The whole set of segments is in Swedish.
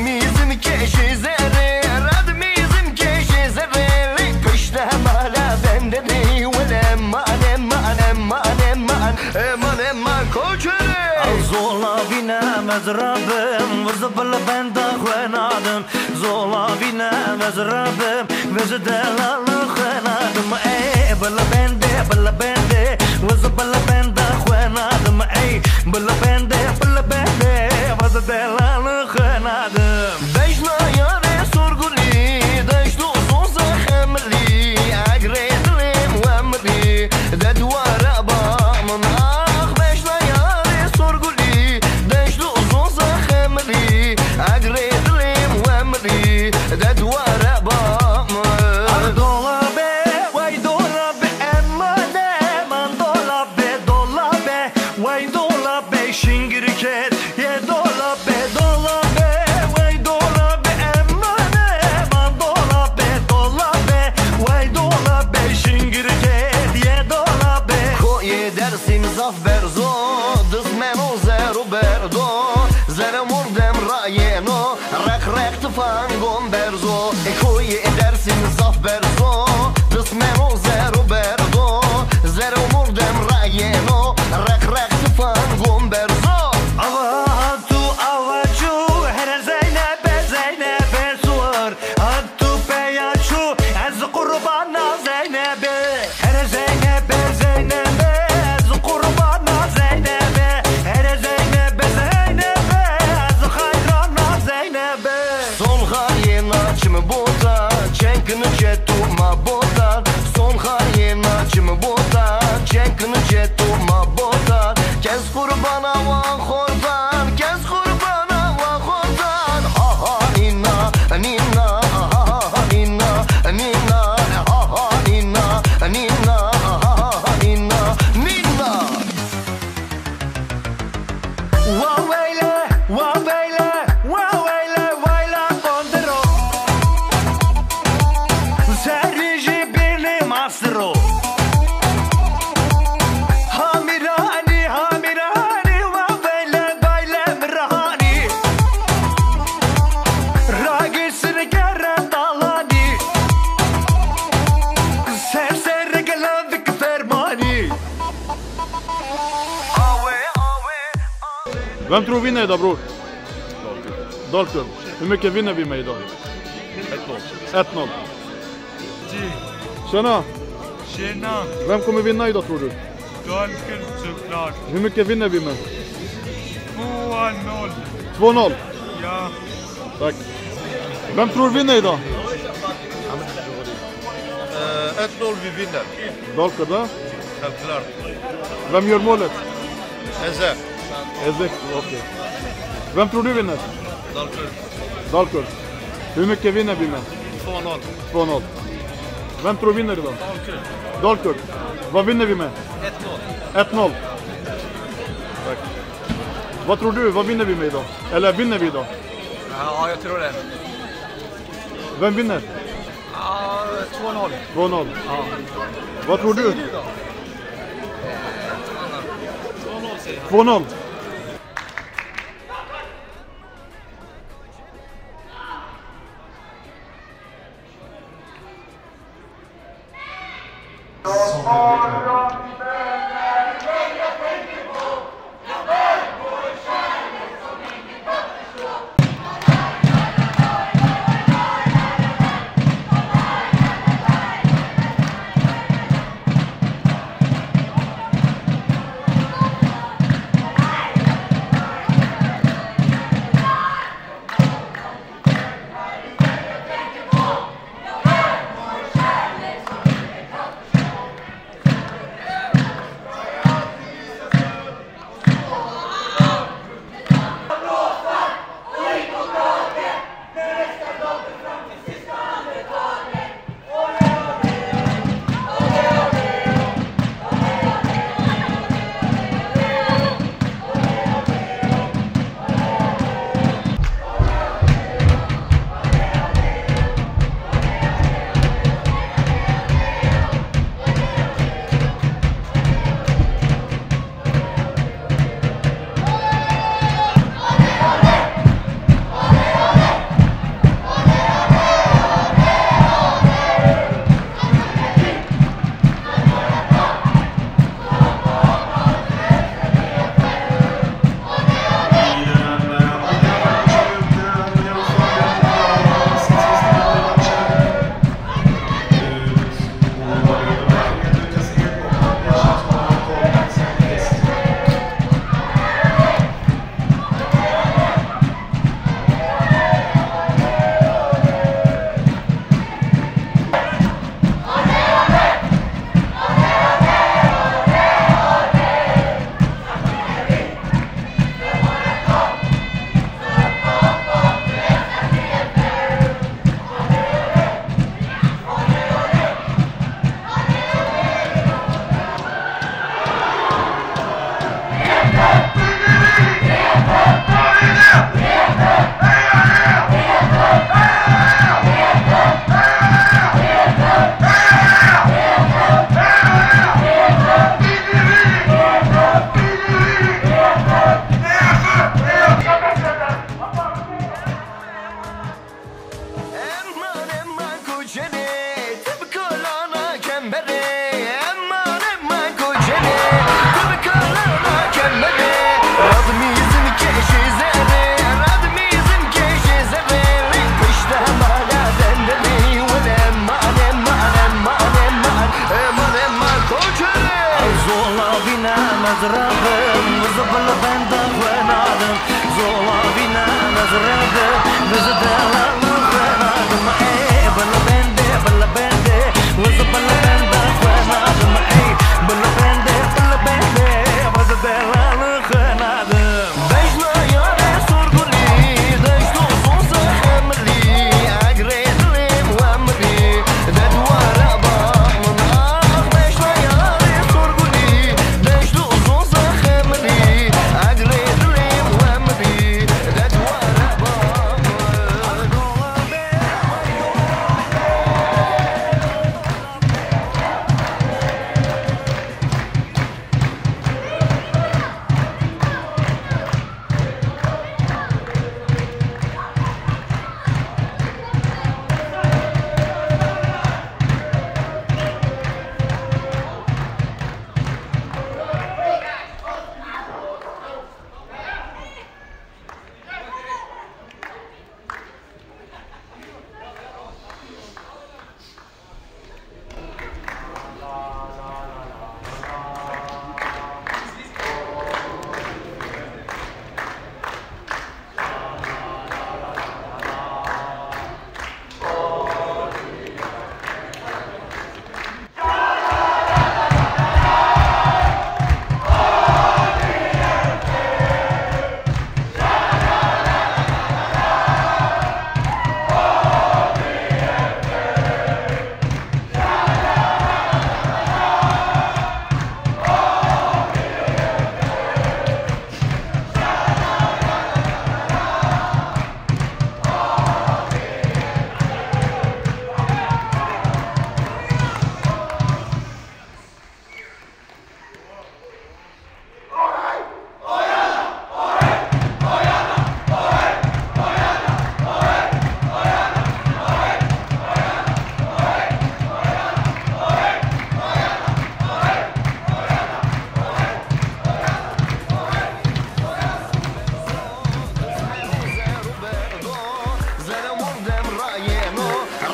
میزم کشی زره رد میزم کشی زره لی پشت مالا بنده دی ولی من من من من من من کجره زولا بینم از ربم وز بل بنده خوانادم زولا بینم از ربم وز دلال خوانادم ای بل بنده بل بنده وز بل بنده خوانادم ای بل بنده Meksiko'yu edersin zafer zor 我活 Vem tror vinner idag bror? Dalkurd. Hur mycket vinner vi med idag? 1-0. 1-0. Tjena! Tjena! Vem kommer vinna idag tror du? Dalkurd såklart. Hur mycket vinner vi med? 2-0. 2-0. Ja. Tack. Vem tror vinner idag? 1-0 vi vinner. Dalkurd, va? Självklart. Vem gör målet? Eze. Ezek, okej. Vem tror du vinner? Dalkurd. Dalkurd. Hur mycket vinner vi med? 2-0. 2-0. Vem tror vinner idag? Dalkurd. Vad vinner vi med? 1-0. 1-0. Tack. Vad tror du? Vad vinner vi med idag? Eller vinner vi idag? Ja, jag tror det. Vem vinner? Ja, 2-0. 2-0. Vad tror du? 2-0. razem, zopalę będę w Złowa winę razem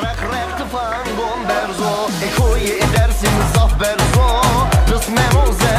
Rap, rap të fangon berzo E koji i dersi në zaf berzo. Nës me muze